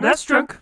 That's drunk.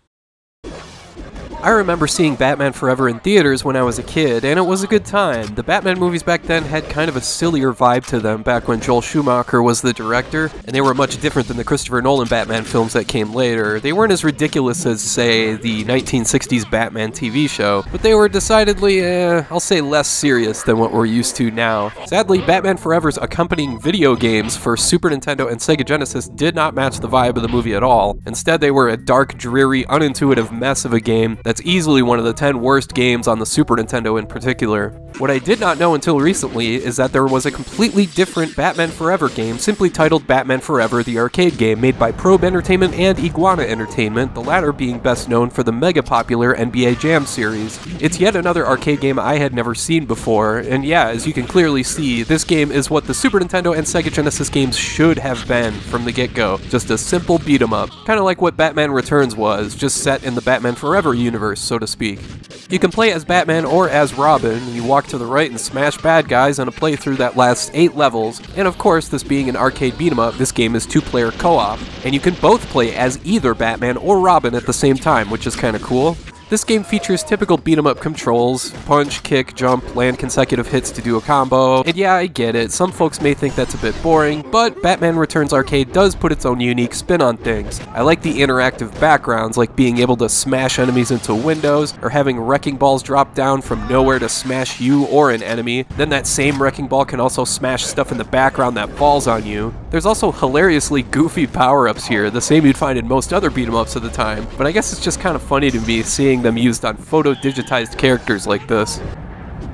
I remember seeing Batman Forever in theaters when I was a kid, and it was a good time. The Batman movies back then had kind of a sillier vibe to them back when Joel Schumacher was the director, and they were much different than the Christopher Nolan Batman films that came later. They weren't as ridiculous as, say, the 1960s Batman TV show, but they were decidedly, eh, I'll say less serious than what we're used to now. Sadly, Batman Forever's accompanying video games for Super Nintendo and Sega Genesis did not match the vibe of the movie at all. Instead, they were a dark, dreary, unintuitive mess of a game that's easily one of the 10 worst games on the Super Nintendo in particular. What I did not know until recently is that there was a completely different Batman Forever game simply titled Batman Forever the arcade game made by Probe Entertainment and Iguana Entertainment, the latter being best known for the mega popular NBA Jam series. It's yet another arcade game I had never seen before, and yeah, as you can clearly see, this game is what the Super Nintendo and Sega Genesis games should have been from the get-go. Just a simple beat 'em up. Kinda like what Batman Returns was, just set in the Batman Forever universe universe, so to speak. You can play as Batman or as Robin, you walk to the right and smash bad guys on a playthrough that lasts 8 levels, and of course, this being an arcade beat 'em up, this game is two player co op, and you can both play as either Batman or Robin at the same time, which is kinda cool. This game features typical beat 'em up controls punch, kick, jump, land consecutive hits to do a combo. And yeah, I get it, some folks may think that's a bit boring, but Batman Returns Arcade does put its own unique spin on things. I like the interactive backgrounds, like being able to smash enemies into windows, or having wrecking balls drop down from nowhere to smash you or an enemy. Then that same wrecking ball can also smash stuff in the background that falls on you. There's also hilariously goofy power ups here, the same you'd find in most other beat 'em ups of the time, but I guess it's just kind of funny to me seeing seeing them used on photo digitized characters like this.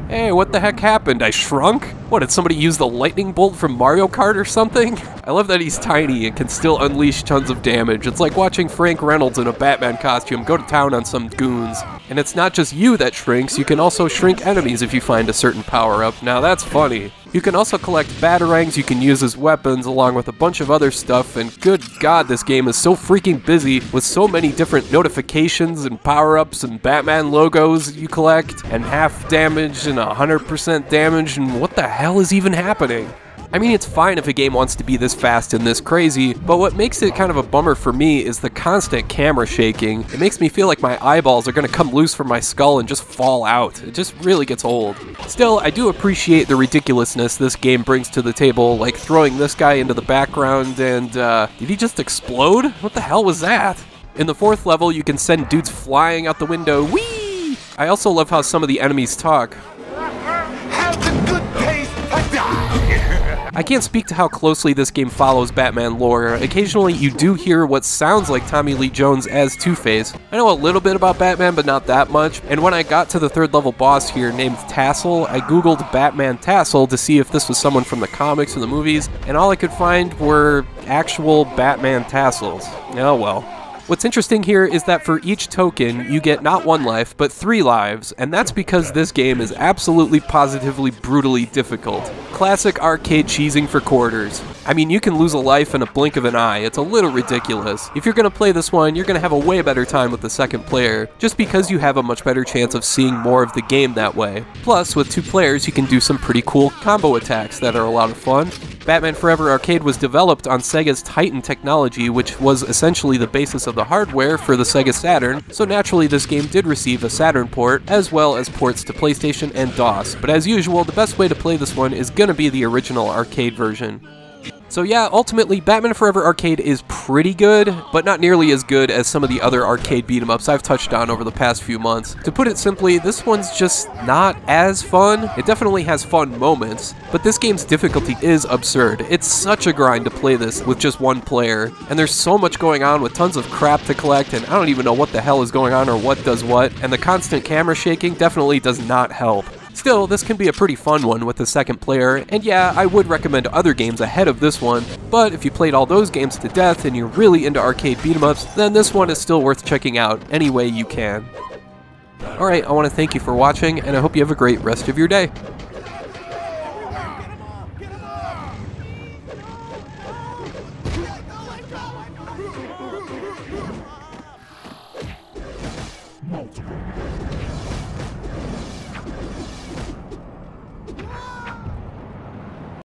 Hey, what the heck happened? I shrunk? What, did somebody use the lightning bolt from Mario Kart or something? I love that he's tiny and can still unleash tons of damage. It's like watching Frank Reynolds in a Batman costume go to town on some goons. And it's not just you that shrinks, you can also shrink enemies if you find a certain power-up. Now that's funny. You can also collect batarangs you can use as weapons along with a bunch of other stuff and good god this game is so freaking busy with so many different notifications and power-ups and Batman logos you collect and half damage and 100% damage and what the hell is even happening? I mean, it's fine if a game wants to be this fast and this crazy, but what makes it kind of a bummer for me is the constant camera shaking. It makes me feel like my eyeballs are gonna come loose from my skull and just fall out. It just really gets old. Still, I do appreciate the ridiculousness this game brings to the table, like throwing this guy into the background and, uh, did he just explode? What the hell was that? In the fourth level, you can send dudes flying out the window. Whee! I also love how some of the enemies talk. I can't speak to how closely this game follows Batman lore. Occasionally, you do hear what sounds like Tommy Lee Jones as Two-Face. I know a little bit about Batman, but not that much, and when I got to the third level boss here named Tassel, I googled Batman Tassel to see if this was someone from the comics or the movies, and all I could find were actual Batman tassels. Oh well. What's interesting here is that for each token, you get not one life, but three lives, and that's because this game is absolutely positively brutally difficult. Classic arcade cheesing for quarters. I mean, you can lose a life in a blink of an eye, it's a little ridiculous. If you're gonna play this one, you're gonna have a way better time with the second player, just because you have a much better chance of seeing more of the game that way. Plus, with two players, you can do some pretty cool combo attacks that are a lot of fun. Batman Forever Arcade was developed on Sega's Titan technology, which was essentially the basis of the hardware for the Sega Saturn, so naturally this game did receive a Saturn port, as well as ports to PlayStation and DOS. But as usual, the best way to play this one is gonna be the original arcade version. So yeah, ultimately, Batman Forever Arcade is pretty good, but not nearly as good as some of the other arcade beat 'em ups I've touched on over the past few months. To put it simply, this one's just not as fun. It definitely has fun moments, but this game's difficulty is absurd. It's such a grind to play this with just one player, and there's so much going on with tons of crap to collect, and I don't even know what the hell is going on or what does what, and the constant camera shaking definitely does not help. Still, this can be a pretty fun one with the second player, and yeah, I would recommend other games ahead of this one, but if you played all those games to death and you're really into arcade beat 'em ups, then this one is still worth checking out any way you can. Alright, I want to thank you for watching, and I hope you have a great rest of your day.